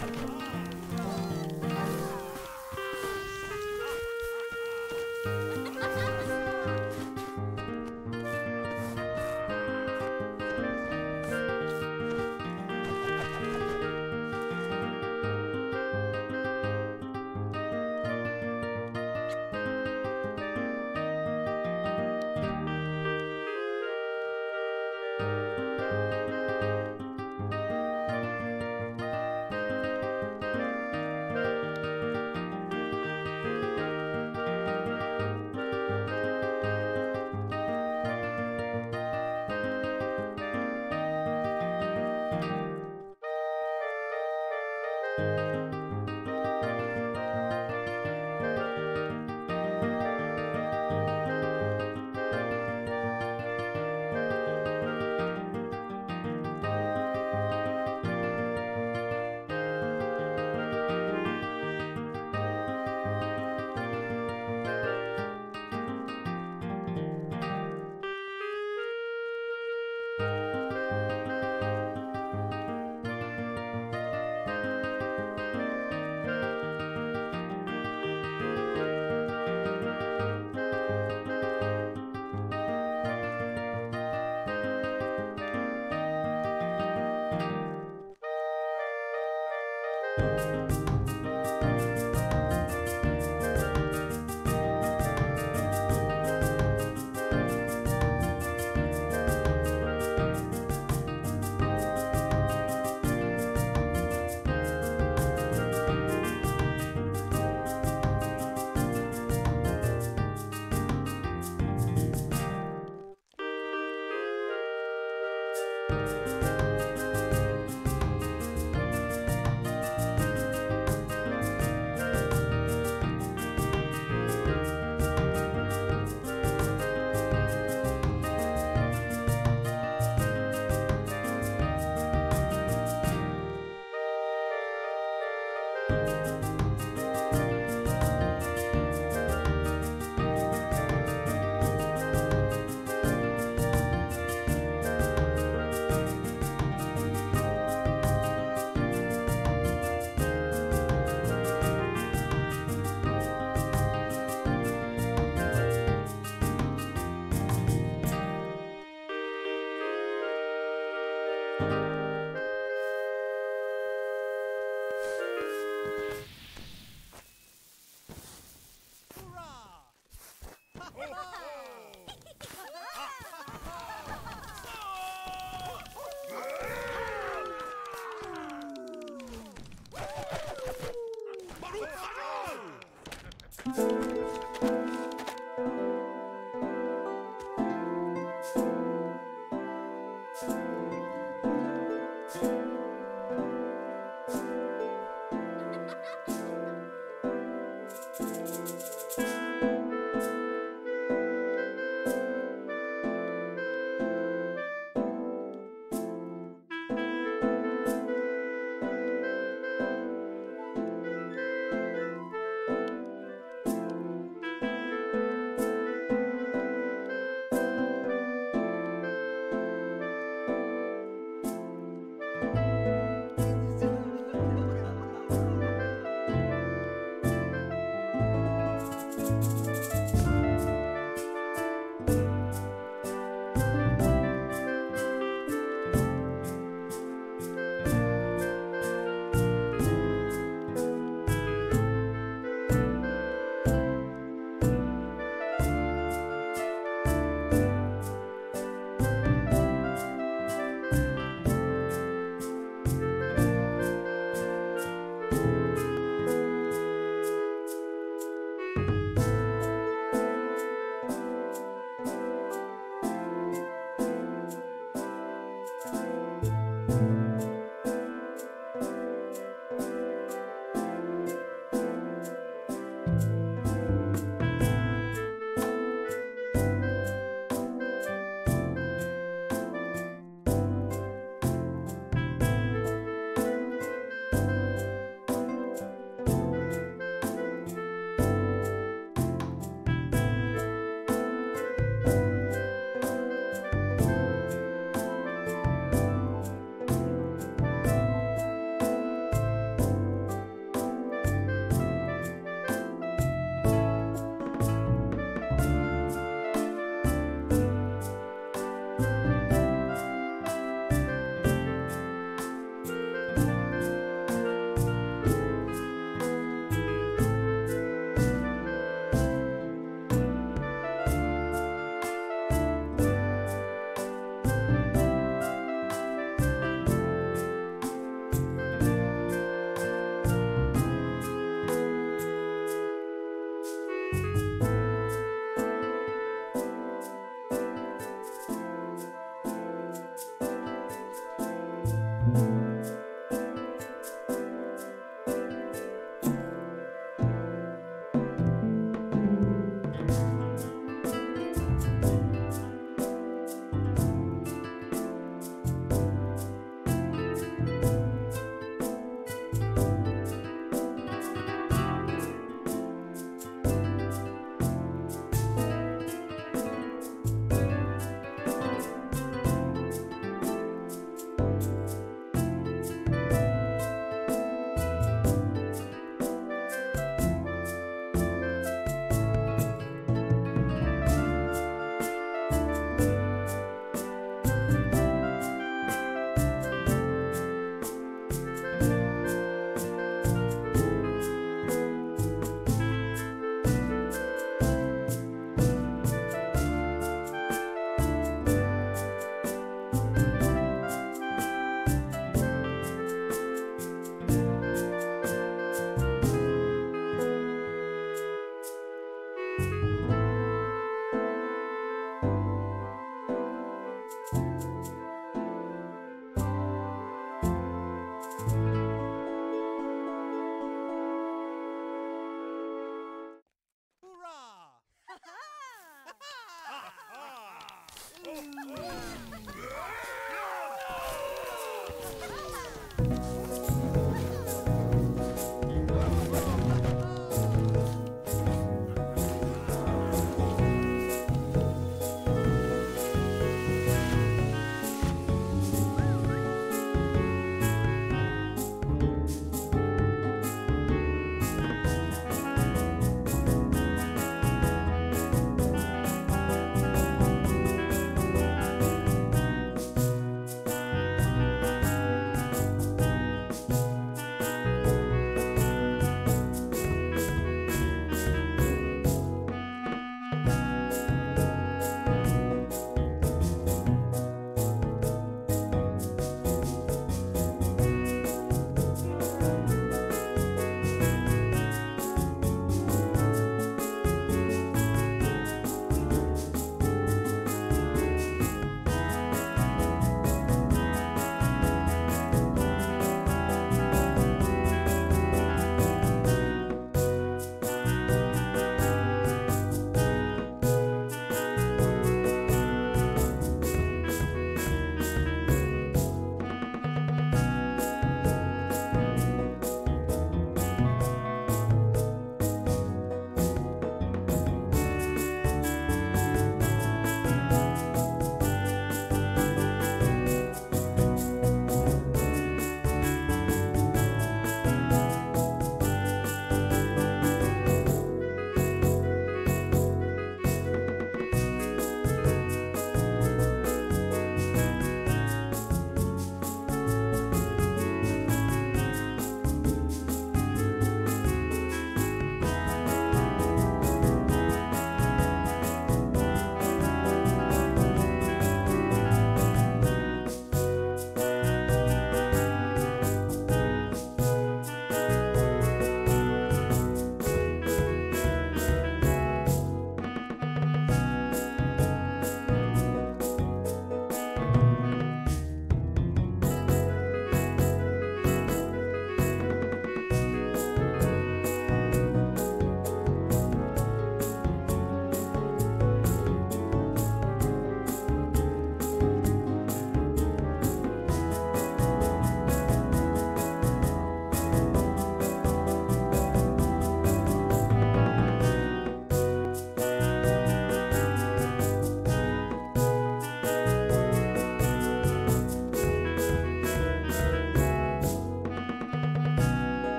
아빠!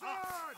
Hazard!